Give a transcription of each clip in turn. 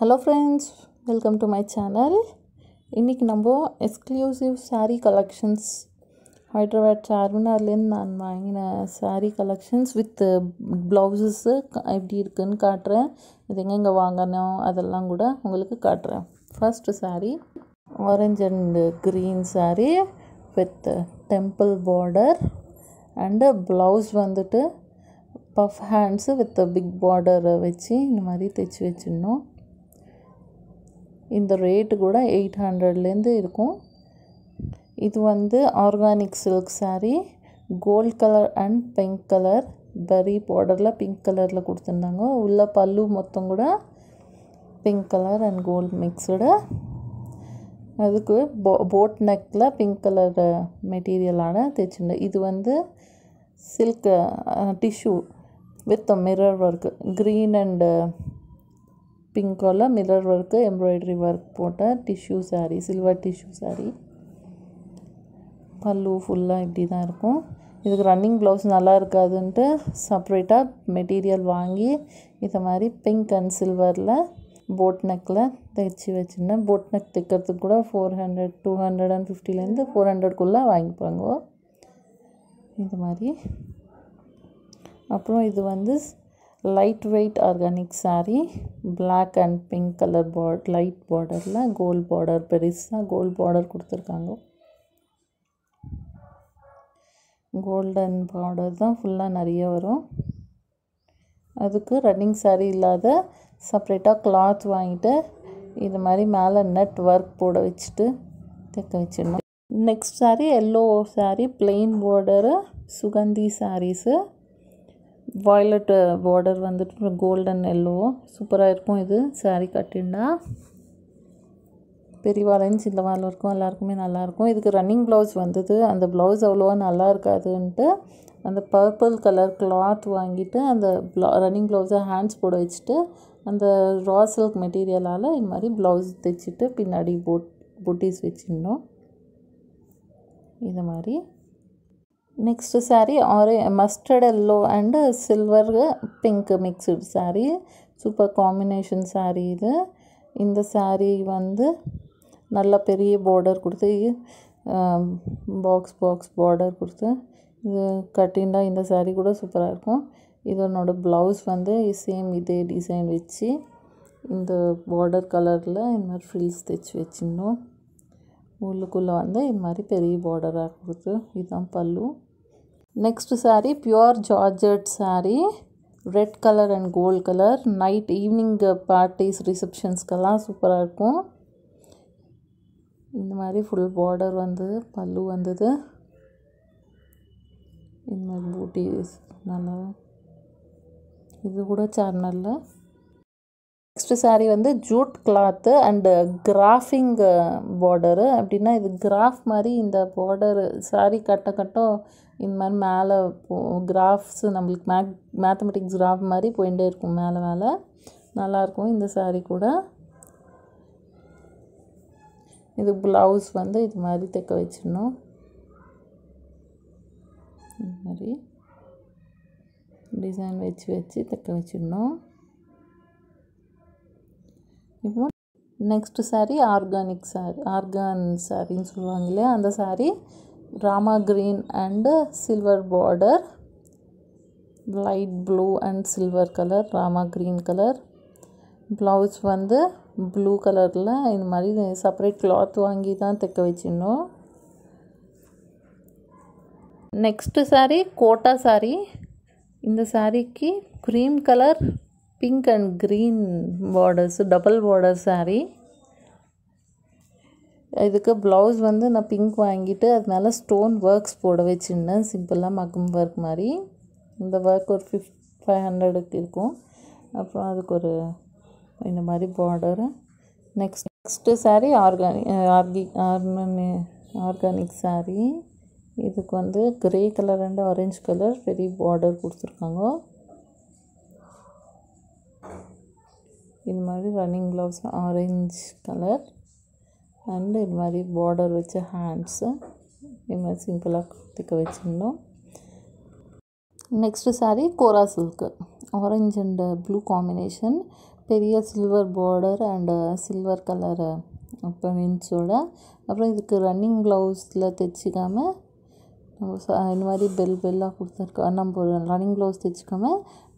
Hello friends welcome to my channel இன்றைக்கி நம்ம exclusive sari collections Hyderabad சார்மினார்லேருந்து நான் வாங்கின சாரீ கலெக்ஷன்ஸ் வித் ப்ளவுஸஸ்ஸு எப்படி இருக்குன்னு காட்டுறேன். இது எங்கெங்கே வாங்கணும் அதெல்லாம் கூட உங்களுக்கு காட்டுறேன். First saree orange and green saree with temple border and blouse வந்துட்டு பஃப் ஹேண்ட்ஸு வித் பிக் பார்டரை வச்சு இந்த மாதிரி தைச்சி வச்சிடணும். இந்த ரேட்டு கூட எயிட் ஹண்ட்ரட்லேருந்து இருக்கும். இது வந்து organic silk saree gold colour and pink colour பெரி பார்டரில் பிங்க் கலரில் கொடுத்துருந்தாங்க. உள்ள பல்லு மொத்தம் கூட pink colour and gold mixed அதுக்கு போ போட் நெக்கில் பிங்க் கலர் மெட்டீரியலான தைச்சிருந்தேன். இது வந்து silk tissue with mirror work green and பிங்க்கில் மிரர் ஒர்க்கு எம்ப்ராய்டரி ஒர்க் போட்ட tissue saree silver tissue saree pallu ஃபுல்லாக இப்படி தான் இருக்கும். இதுக்கு ரன்னிங் ப்ளவுஸ் நல்லா இருக்காதுன்ட்டு செப்ரேட்டாக மெட்டீரியல் வாங்கி இதை மாதிரி பிங்க் அண்ட் சில்வரில் போட் நெக்கில் தைச்சி வச்சுருந்தேன். போட் நெக் தைக்கிறதுக்கு கூட four hundred two hundred and ஃபிஃப்டிலேருந்து four ஹண்ட்ரட்குள்ளே வாங்கிப்பாங்க இது மாதிரி. அப்புறம் இது வந்து light weight organic saree black and pink colour part light பார்டரில் கோல்ட் பார்டர் பெருசாக கோல்ட் பார்டர் கொடுத்துருக்காங்க. கோல்டன் பார்டர் தான் ஃபுல்லாக நிறைய வரும். அதுக்கு ரன்னிங் சாரீ இல்லாத செப்ரேட்டாக கிளாத் வாங்கிட்டு இது மாதிரி மேலே நெட் ஒர்க் போட வச்சுட்டு தைக்க வச்சிடணும். Next saree yellow saree plain border Suganthi sarees violet border uh, வந்துட்டு கோல்டன் எல்லோ சூப்பராக இருக்கும் இது. Saree கட்டிண்டா சின்ன சின்னவாள் இருக்கும். எல்லாருக்குமே நல்லாயிருக்கும் இதுக்கு ரன்னிங் ப்ளவுஸ் வந்தது. அந்த ப்ளவுஸ் அவ்வளோவா நல்லா இருக்காதுன்ட்டு அந்த பர்பிள் கலர் கிளாத் வாங்கிட்டு அந்த ரன்னிங் ப்ளவுஸை ஹேண்ட்ஸ் போட வச்சுட்டு அந்த ரா சில்க் மெட்டீரியலால் இது மாதிரி ப்ளவுஸ் தைச்சிட்டு பின்னாடி போட் புட்டீஸ் வச்சிடணும் இது மாதிரி. Next saree Aarey mustard yellow and silver pink mixed saree super combination saree இது. இந்த சாரீ வந்து நல்ல பெரிய பார்டர் கொடுத்து பாக்ஸ் பாக்ஸ் பார்டர் கொடுத்து இது கட்டிண்டா இந்த சாரீ கூட சூப்பராக இருக்கும். இதனோட ப்ளவுஸ் வந்து சேம் இதே டிசைன் வச்சு இந்த பார்டர் கலரில் இந்த மாதிரி ஃப்ரில்ஸ் தைச்சி வச்சிடணும் உள்ளுக்குள்ளே வந்து இது மாதிரி பெரிய பார்டராக கொடுத்து இதுதான் pallu. Next saree pure georgette saree red colour and gold colour night evening parties ரிசப்ஷன்ஸ்க்கெல்லாம் சூப்பராக இருக்கும். இந்த மாதிரி ஃபுல் பார்டர் வந்து பல்லு வந்தது. இந்த மாதிரி பூட்டி நல்லா. இது கூட சார்னரில் நெக்ஸ்ட் சாரீ வந்து ஜூட் கிளாத்து அண்டு கிராஃபிங் பார்டரு அப்படின்னா இது கிராஃப் மாதிரி இந்த பார்டரு saree கட்ட கட்டம் இந்த மாதிரி மேலே கிராஃப்ஸு நம்மளுக்கு மேக் மேத்தமெட்டிக்ஸ் கிராஃப் மாதிரி போயிட்டே இருக்கும் மேலே மேலே. நல்லாயிருக்கும் இந்த சாரீ கூட. இது ப்ளவுஸ் வந்து இது மாதிரி தைக்க வச்சிடணும். இது மாதிரி டிசைன் வச்சு வச்சு தைக்க வச்சிடணும். இப்போ நெக்ஸ்ட்டு சாரீ ஆர்கானிக் சாரீ ஆர்கான் சாரின்னு சொல்லுவாங்க இல்லையா? அந்த saree Rama green and silver border light blue and silver colour Rama green colour blouse வந்து ப்ளூ கலரில் இந்த மாதிரி செப்பரேட் கிளாத் வாங்கி தான் தைக்க வச்சிடணும். நெக்ஸ்ட்டு சாரீ கோட்டா சாரீ இந்த சாரீக்கு cream colour pink and green borders double border saree. இதுக்கு ப்ளவுஸ் வந்து நான் பிங்க் வாங்கிட்டு அது மேலே ஸ்டோன் ஒர்க்ஸ் போட வச்சுருந்தேன் சிம்பிளாக மகம் ஒர்க் மாதிரி இந்த ஒர்க் ஒரு ஃபிஃப்ட் ஃபைவ் ஹண்ட்ரடுக்கு இருக்கும். அப்புறம் அதுக்கு ஒரு இந்த மாதிரி border next next saree organic RK organic sari இதுக்கு வந்து grey colour and orange colour பெரிய பார்டர் கொடுத்துருக்காங்க. இது மாதிரி running blouse orange colour and இது மாதிரி பார்டர் வச்ச ஹேண்ட்ஸு இது மாதிரி சிம்பிளாக தைக்க வச்சிருந்தோம். Next saree Kora silk orange and blue combination பெரிய silver border and silver colour பெனின்ஸோட அப்புறம் இதுக்கு ரன்னிங் க்ளவுஸில் தைச்சிக்காமல் இந்த மாதிரி பெல் பெல்லாக கொடுத்துருக்கோம் நம்ம ஒரு ரன்னிங் ப்ளவுஸ் தைச்சிக்காம.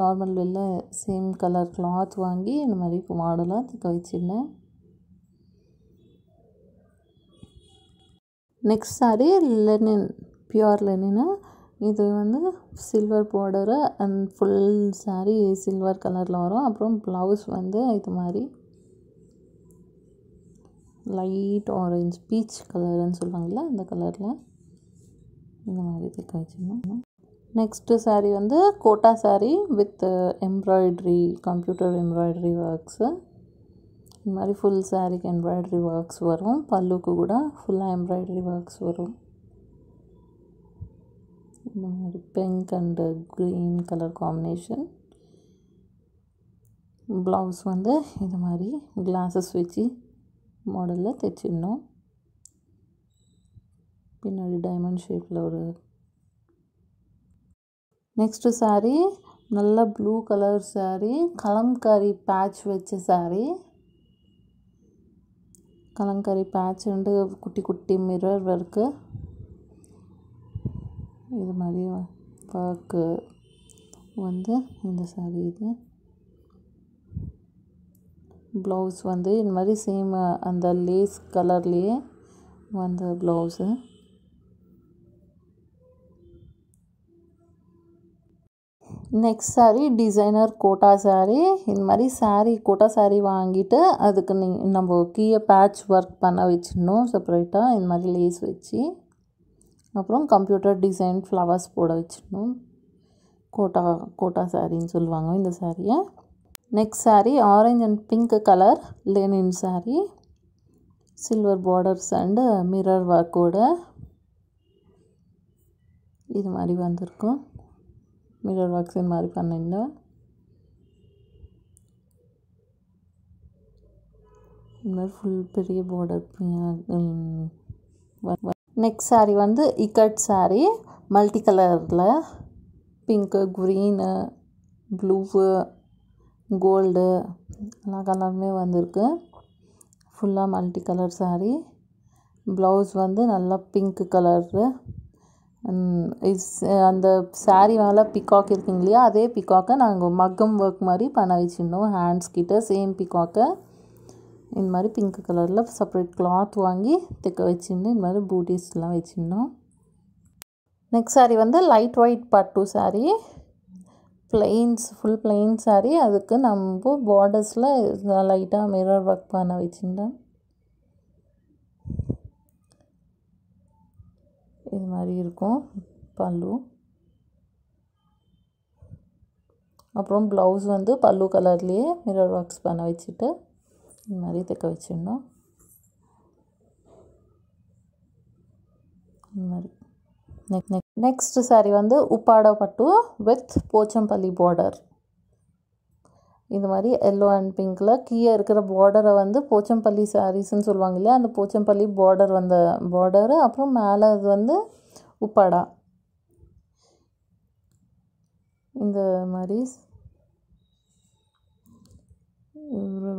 நார்மல் வெளில சேம் கலர் கிளாத் வாங்கி இந்த மாதிரி மாடலாக தைக்க வச்சிருந்தேன். Next saree linen pure linen இது வந்து silver border and full saree silver கலரில் வரும். அப்புறம் ப்ளவுஸ் வந்து இது மாதிரி லைட் ஆரஞ்ச் பீச் கலருன்னு சொல்லுவாங்கள்ல அந்த கலரில் இந்த மாதிரி தைக்க நெக்ஸ்ட்டு சாரீ வந்து Kota saree with embroidery computer embroidery works இந்த மாதிரி ஃபுல் சாரீக்கு எம்ப்ராய்டரி ஒர்க்ஸ் வரும். பல்லுக்கு கூட ஃபுல்லாக எம்ப்ராய்டரி ஒர்க்ஸ் வரும். இந்த மாதிரி pink and green colour combination blouse வந்து இது மாதிரி கிளாஸஸ் வச்சு மாடலில் தைச்சிடணும் பின்னாடி டைமண்ட் ஷேப்பில் ஒரு நெக்ஸ்ட்டு சாரீ நல்ல blue colour saree Kalamkari patch வச்ச சாரீ கலம்காரி பேட்ச் வந்து குட்டி குட்டி மிரர் ஒர்க்கு இது மாதிரி ஒர்க்கு வந்து இந்த சாரீ இது. ப்ளவுஸ் வந்து இந்த மாதிரி சேம் அந்த லேஸ் கலர்லேயே வந்த blouse next saree designer Kota saree இந்த மாதிரி சாரீ கோட்டா சாரீ வாங்கிட்டு அதுக்கு நீ நம்ம கீழே பேட்ச் ஒர்க் பண்ண வச்சிடணும் செப்பரேட்டாக இந்த மாதிரி லேஸ் வச்சு. அப்புறம் கம்ப்யூட்டர் டிசைன் ஃப்ளவர்ஸ் போட வச்சிடணும். கோட்டா கோட்டா சாரின்னு சொல்லுவாங்க இந்த சாரியை next saree orange and pink colour linen saree silver borders and mirror ஒர்க்கோட இது மாதிரி வந்திருக்கும். மிரர் ஒர்க்ஸ் மாதிரி பண்ணியிருந்தேன் இந்த மாதிரி ஃபுல் பெரிய பார்டர் நெக்ஸ்ட் சாரீ வந்து இக்கட் சாரீ மல்டி கலரில் பிங்க்கு க்ரீனு ப்ளூவு கோல்டு எல்லா கலருமே வந்திருக்கு. ஃபுல்லாக மல்டி கலர் சாரீ ப்ளவுஸ் வந்து நல்லா பிங்க் கலரு அந்த saree மேலே பிகாக் இருக்குங்க இல்லையா அதே பிகாக்கை நாங்கள் மக்கம் ஒர்க் மாதிரி பண்ண வச்சுருந்தோம். ஹேண்ட்ஸ் கிட்ட சேம் பிகாக்கை இந்த மாதிரி பிங்க் கலரில் செப்பரேட் கிளாத் வாங்கி தைக்க வச்சுருந்தோம் இந்த மாதிரி பூட்டிஸ்லாம் வச்சுருந்தோம். நெக்ஸ்ட் saree வந்து லைட் ஒயிட் பட்டு saree. Plains full plain saree. அதுக்கு நம்ம பார்டர்ஸில் லைட்டாக மிரர் ஒர்க் பண்ண வச்சுருந்தேன் இது மாதிரி இருக்கும் பல்லு. அப்புறம் ப்ளவுஸ் வந்து பல்லு கலர்லேயே மிரர் ஒர்க்ஸ் பண்ண வச்சுட்டு இந்த மாதிரி தைக்க வச்சிடணும். இந்த மாதிரி. நெக் நெக் நெக்ஸ்ட் saree வந்து உப்பாடா பட்டு வித் போச்சம்பள்ளி பார்டர் இந்த மாதிரி எல்லோ அண்ட் பிங்க்கில் கீழே இருக்கிற பார்டரை வந்து போச்சம்பள்ளி சாரீஸ்ன்னு சொல்லுவாங்க இல்லையா? அந்த போச்சம்பள்ளி பார்டர் வந்த பார்டரு அப்புறம் மேலே அது வந்து உப்பாடா. இந்த மாதிரி.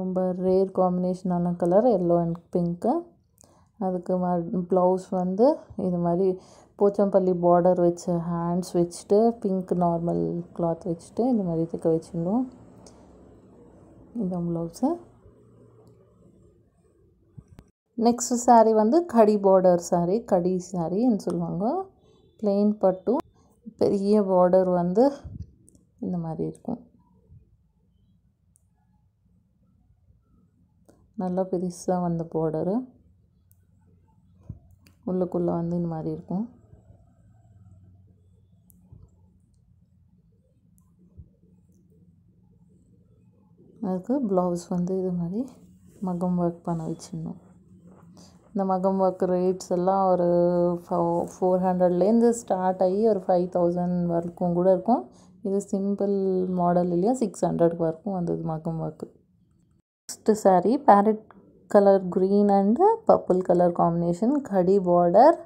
ரொம்ப ரேர் காம்பினேஷனான கலர் எல்லோ அண்ட் பிங்க்கு அதுக்கு ப்ளவுஸ் வந்து இது மாதிரி போச்சம்பள்ளி பார்டர் வச்ச ஹேண்ட்ஸ் வச்சுட்டு பிங்க் நார்மல் கிளாத் வச்சுட்டு இந்த மாதிரி தைக்க வச்சிடணும். இதான் ப்ளவுஸு. நெக்ஸ்ட் saree வந்து கடி பார்டர் saree கடி சாரின்னு சொல்லுவாங்க. பிளெயின் பட்டு பெரிய பார்டர் வந்து இந்த மாதிரி இருக்கும். நல்லா பெருசாக வந்த பார்டரு உள்ளுக்குள்ளே வந்து இந்த மாதிரி இருக்கும். அதுக்கு ப்ளவுஸ் வந்து இது மாதிரி மகம் ஒர்க் பண்ண வச்சிடணும். இந்த மகம் ஒர்க் ரேட்ஸ் எல்லாம் ஒரு ஃபோர் ஹண்ட்ரட்லேருந்து ஸ்டார்ட் ஆகி ஒரு ஃபைவ் தௌசண்ட் வரைக்கும் கூட இருக்கும். இது சிம்பிள் மாடல் இல்லையா சிக்ஸ் ஹண்ட்ரட் வரைக்கும் வந்தது மகம் work next saree parrot colour green and purple colour combination கடி பார்டர்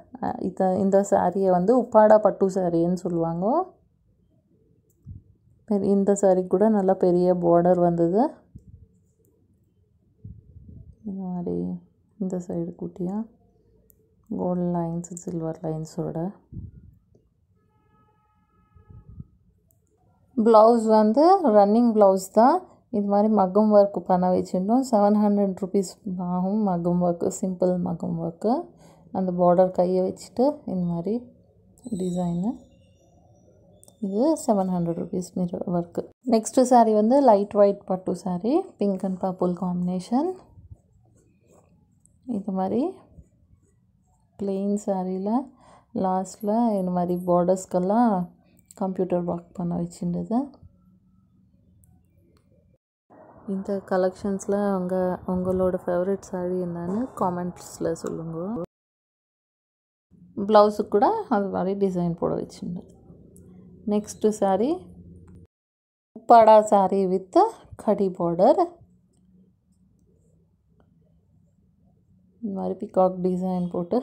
இத இந்த சாரியை வந்து உப்பாடா பட்டு சாரின்னு சொல்லுவாங்க. இந்த சாரீ கூட நல்லா பெரிய பார்டர் வந்தது. இந்த மாதிரி இந்த சைடு குட்டியாக கோல்டு லைன்ஸ் சில்வர் லைன்ஸோட ப்ளவுஸ் வந்து ரன்னிங் ப்ளவுஸ் தான். இது மாதிரி மகம் ஒர்க் பண்ண வச்சுருந்தோம். செவன் ஹண்ட்ரட் ருபீஸ் ஆகும் மகம் ஒர்க்கு சிம்பிள் மகம் ஒர்க்கு அந்த பார்டர் கையை வச்சுட்டு இந்த மாதிரி டிசைனு இது seven hundred rupees mirror work next saree வந்து லைட் ஒயிட் பட்டு saree pink and purple combination இது மாதிரி பிளெயின் சாரியில் லாஸ்ட்டில் இந்த மாதிரி பார்டர்ஸ்க்கெல்லாம் கம்ப்யூட்டர் ஒர்க் பண்ண வச்சுருந்தது. இந்த கலெக்ஷன்ஸில் உங்கள் உங்களோட ஃபேவரட் சாரீ என்னன்னு காமெண்ட்ஸில் சொல்லுங்கள் ப்ளவுஸுக்கு கூட அது மாதிரி டிசைன் போட வச்சுருந்தது. நெக்ஸ்ட்டு சாரீ உப்பாடா சாரீ வித் கடி பார்டர் இந்த மாதிரி பிகாக் டிசைன் போட்டு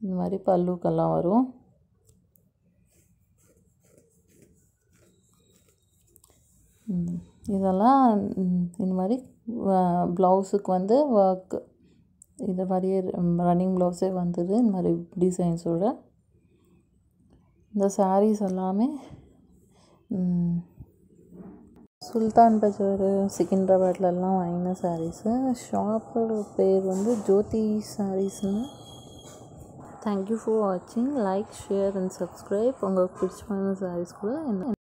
இந்த மாதிரி பல்லுக்கெல்லாம் வரும் இதெல்லாம் இந்த மாதிரி ப்ளவுஸுக்கு வந்து ஒர்க்கு இது மாதிரியே ரன்னிங் ப்ளவுஸே வந்தது. இந்த மாதிரி டிசைன்ஸோட இந்த சாரீஸ் எல்லாமே சுல்தான் பஜார் சிக்கின்ட்ராபாத்லலாம் வாங்கின சாரீஸு ஷாப்போட பேர் வந்து ஜோதி சாரீஸ்னு தேங்க்யூ ஃபார் வாட்சிங் லைக் ஷேர் அண்ட் சப்ஸ்கிரைப் உங்களுக்கு பிடிச்சமான சாரீஸ் கூட என்ன